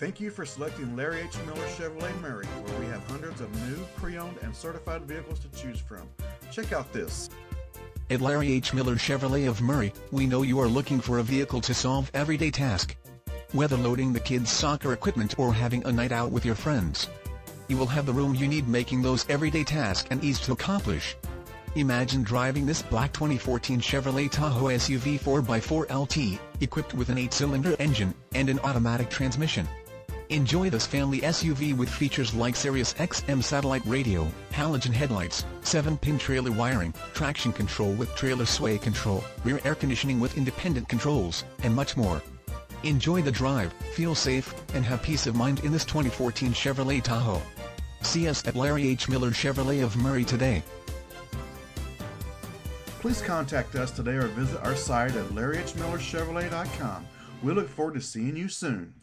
Thank you for selecting Larry H. Miller Chevrolet Murray, where we have hundreds of new, pre-owned, and certified vehicles to choose from. Check out this. At Larry H. Miller Chevrolet of Murray, we know you are looking for a vehicle to solve everyday task. Whether loading the kids' soccer equipment or having a night out with your friends. You will have the room you need making those everyday tasks and ease to accomplish. Imagine driving this black 2014 Chevrolet Tahoe SUV 4x4 LT, equipped with an 8-cylinder engine and an automatic transmission. Enjoy this family SUV with features like Sirius XM satellite radio, halogen headlights, 7-pin trailer wiring, traction control with trailer sway control, rear air conditioning with independent controls, and much more. Enjoy the drive, feel safe, and have peace of mind in this 2014 Chevrolet Tahoe. See us at Larry H. Miller Chevrolet of Murray today. Please contact us today or visit our site at larryhmillerchevrolet.com. We look forward to seeing you soon.